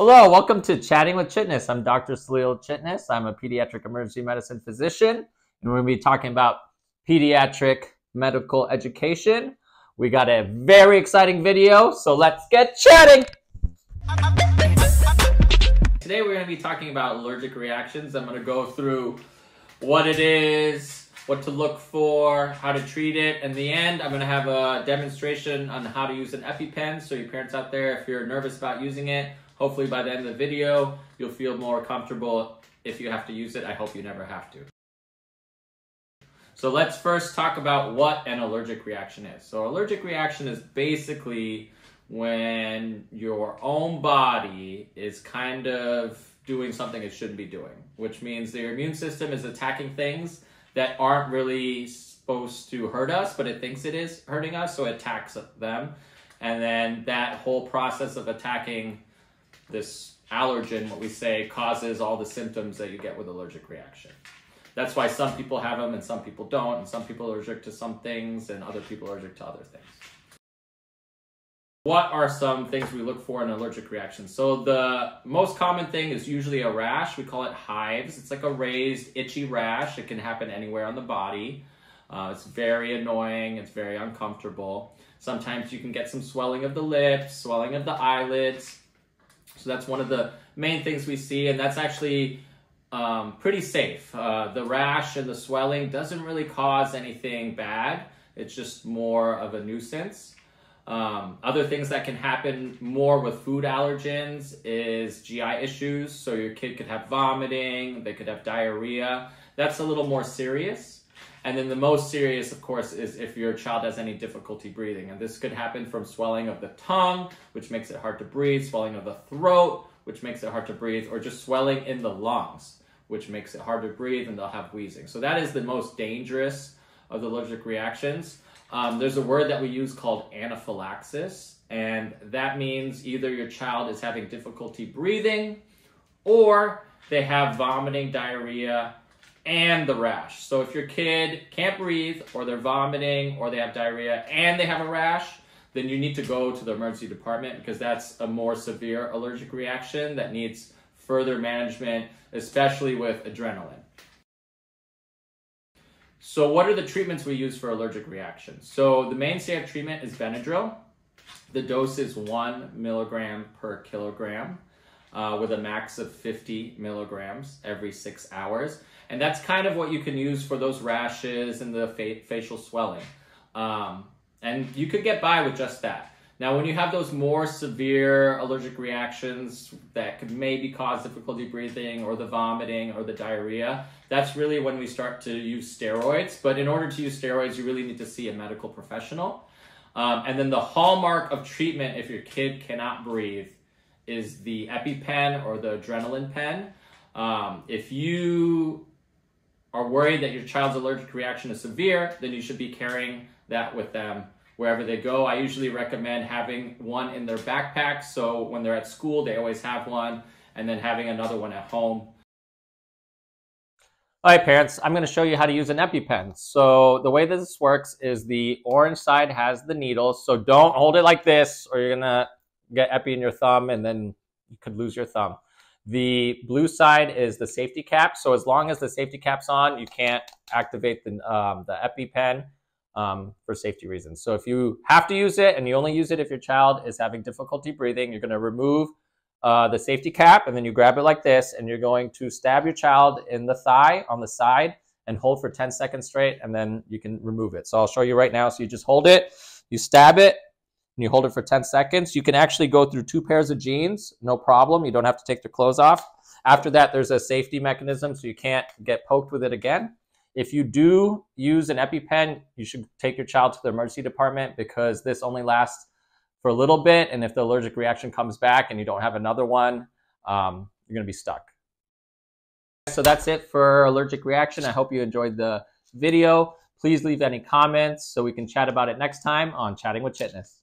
Hello, welcome to Chatting with Chitnis. I'm Dr. Salil Chitnis. I'm a pediatric emergency medicine physician, and we're going to be talking about pediatric medical education. We got a very exciting video, so let's get chatting. Today we're going to be talking about allergic reactions. I'm going to go through what it is, what to look for, how to treat it. In the end, I'm going to have a demonstration on how to use an EpiPen. So your parents out there, if you're nervous about using it, hopefully by the end of the video, you'll feel more comfortable if you have to use it. I hope you never have to. So let's first talk about what an allergic reaction is. So allergic reaction is basically when your own body is kind of doing something it shouldn't be doing, which means your immune system is attacking things that aren't really supposed to hurt us, but it thinks it is hurting us, so it attacks them. And then that whole process of attacking this allergen, what we say, causes all the symptoms that you get with allergic reaction. That's why some people have them and some people don't, and some people are allergic to some things and other people are allergic to other things. What are some things we look for in allergic reaction? So the most common thing is usually a rash. We call it hives. It's like a raised, itchy rash. It can happen anywhere on the body. Uh, it's very annoying. It's very uncomfortable. Sometimes you can get some swelling of the lips, swelling of the eyelids. So that's one of the main things we see, and that's actually um, pretty safe. Uh, the rash and the swelling doesn't really cause anything bad. It's just more of a nuisance. Um, other things that can happen more with food allergens is GI issues. So your kid could have vomiting, they could have diarrhea. That's a little more serious. And then the most serious, of course, is if your child has any difficulty breathing. And this could happen from swelling of the tongue, which makes it hard to breathe, swelling of the throat, which makes it hard to breathe, or just swelling in the lungs, which makes it hard to breathe and they'll have wheezing. So that is the most dangerous of the allergic reactions. Um, there's a word that we use called anaphylaxis, and that means either your child is having difficulty breathing or they have vomiting, diarrhea, and the rash. So if your kid can't breathe or they're vomiting or they have diarrhea and they have a rash, then you need to go to the emergency department because that's a more severe allergic reaction that needs further management, especially with adrenaline. So what are the treatments we use for allergic reactions? So the mainstay of treatment is Benadryl. The dose is one milligram per kilogram uh, with a max of 50 milligrams every six hours. And that's kind of what you can use for those rashes and the fa facial swelling. Um, and you could get by with just that. Now, when you have those more severe allergic reactions that could maybe cause difficulty breathing or the vomiting or the diarrhea, that's really when we start to use steroids. But in order to use steroids, you really need to see a medical professional. Um, and then the hallmark of treatment if your kid cannot breathe is the EpiPen or the adrenaline pen. Um, if you are worried that your child's allergic reaction is severe, then you should be carrying that with them wherever they go. I usually recommend having one in their backpack so when they're at school, they always have one, and then having another one at home. All right, parents, I'm going to show you how to use an EpiPen. So the way this works is the orange side has the needle, so don't hold it like this or you're going to get Epi in your thumb and then you could lose your thumb. The blue side is the safety cap, so as long as the safety cap's on, you can't activate the, um, the EpiPen um, for safety reasons. So if you have to use it and you only use it if your child is having difficulty breathing, you're going to remove uh, the safety cap and then you grab it like this and you're going to stab your child in the thigh on the side and hold for 10 seconds straight and then you can remove it. So I'll show you right now. So you just hold it, you stab it, and you hold it for 10 seconds. You can actually go through two pairs of jeans, no problem. You don't have to take the clothes off. After that, there's a safety mechanism so you can't get poked with it again. If you do use an EpiPen, you should take your child to the emergency department because this only lasts for a little bit. And if the allergic reaction comes back and you don't have another one, um, you're going to be stuck. So that's it for allergic reaction. I hope you enjoyed the video. Please leave any comments so we can chat about it next time on Chatting with Chitnis.